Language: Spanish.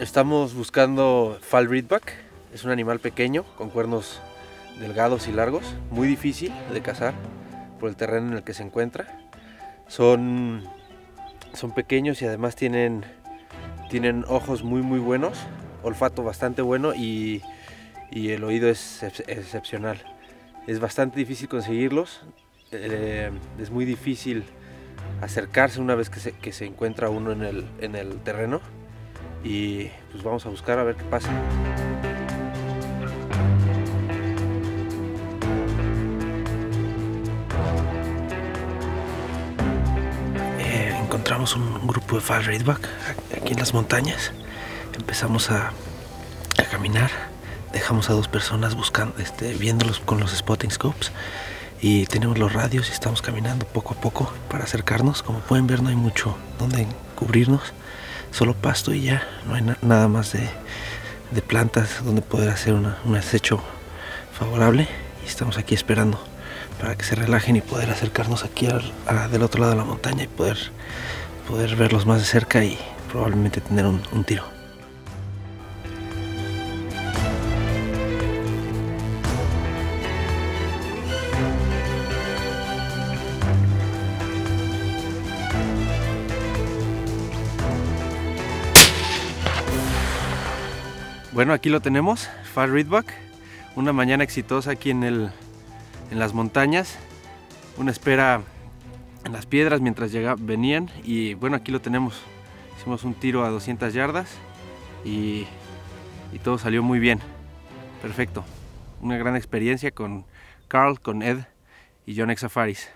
Estamos buscando Fall Reedback. Es un animal pequeño con cuernos delgados y largos, muy difícil de cazar por el terreno en el que se encuentra. Son, son pequeños y además tienen, tienen ojos muy muy buenos, olfato bastante bueno y, y el oído es excepcional. Es bastante difícil conseguirlos, eh, es muy difícil acercarse una vez que se, que se encuentra uno en el, en el terreno y pues vamos a buscar a ver qué pasa. Eh, encontramos un grupo de Fall Raidback aquí en las montañas. Empezamos a, a, caminar. Dejamos a dos personas buscando, este, viéndolos con los spotting scopes. Y tenemos los radios y estamos caminando poco a poco para acercarnos. Como pueden ver no hay mucho donde cubrirnos solo pasto y ya, no hay na nada más de, de, plantas donde poder hacer un acecho favorable y estamos aquí esperando para que se relajen y poder acercarnos aquí al, del otro lado de la montaña y poder, poder verlos más de cerca y probablemente tener un, un tiro. Bueno, aquí lo tenemos, Far Reedback. Una mañana exitosa aquí en, el, en las montañas. Una espera en las piedras mientras llega, venían. Y bueno, aquí lo tenemos. Hicimos un tiro a 200 yardas y, y todo salió muy bien. Perfecto. Una gran experiencia con Carl, con Ed y John Safaris.